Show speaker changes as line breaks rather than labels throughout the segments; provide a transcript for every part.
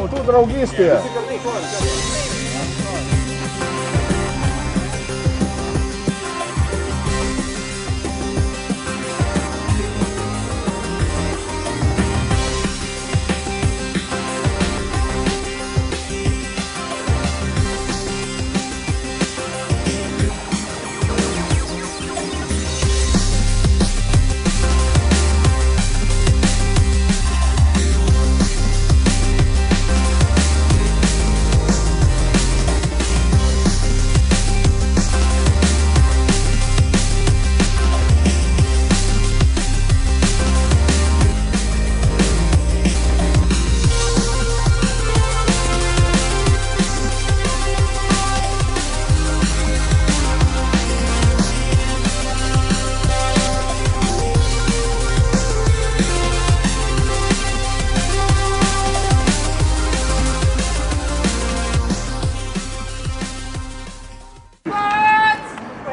tautų
draugystėje.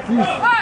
aqui.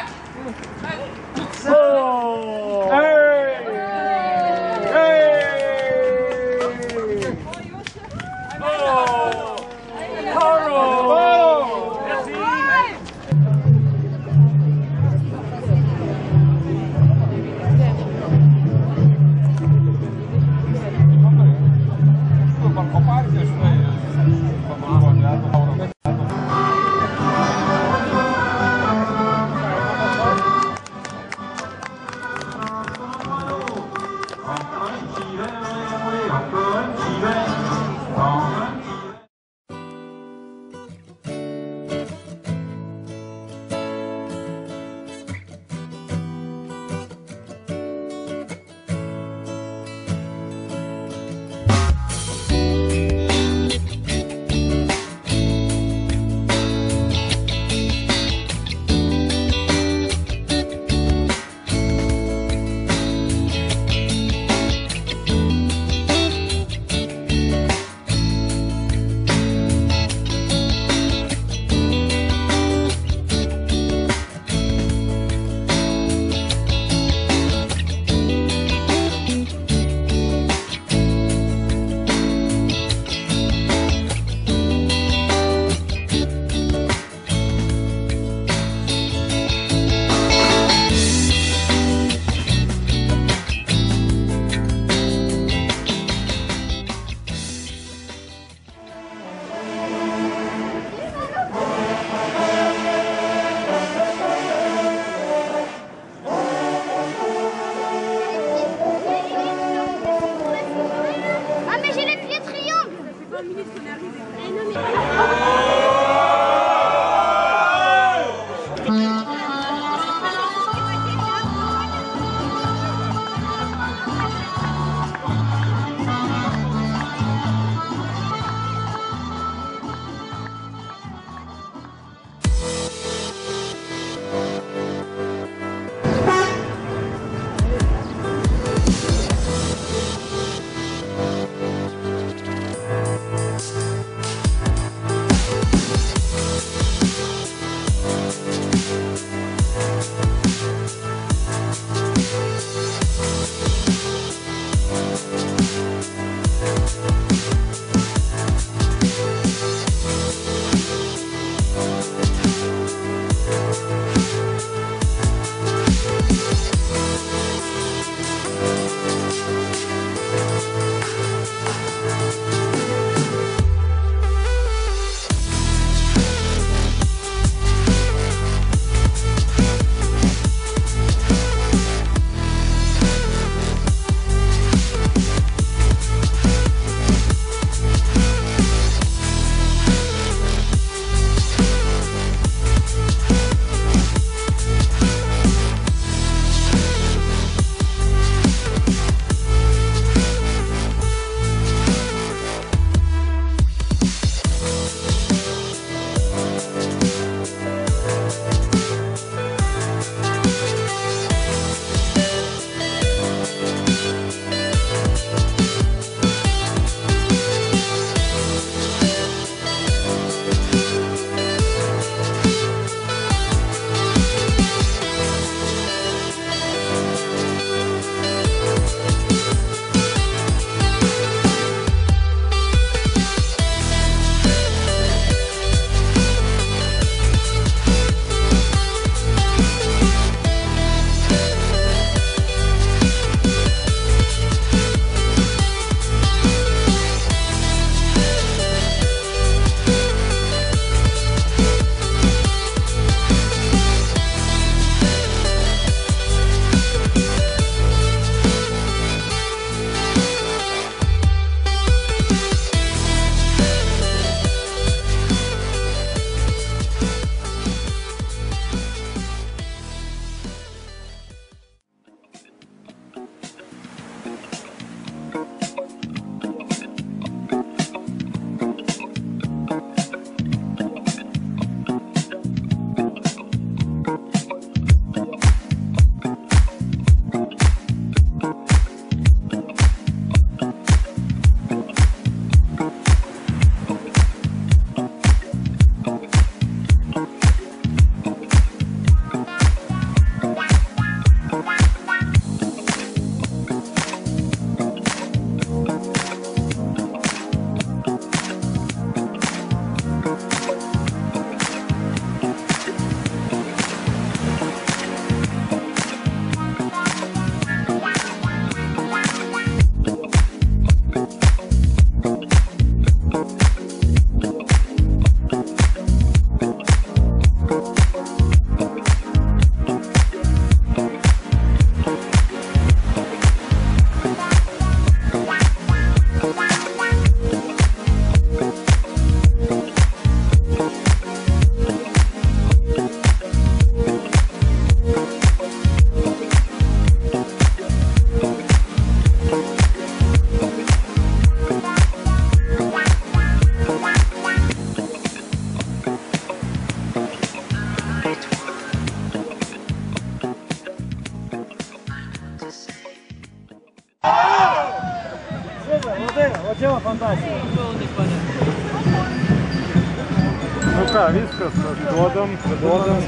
Ну
ką, viskas, duodam, priduodam.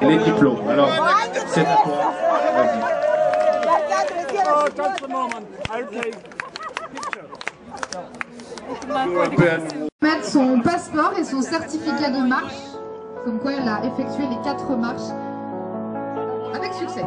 Les diplômes. Alors, c'est à toi.
Mettre son passeport et son certificat de marche, comme quoi elle a effectué les quatre marches avec succès.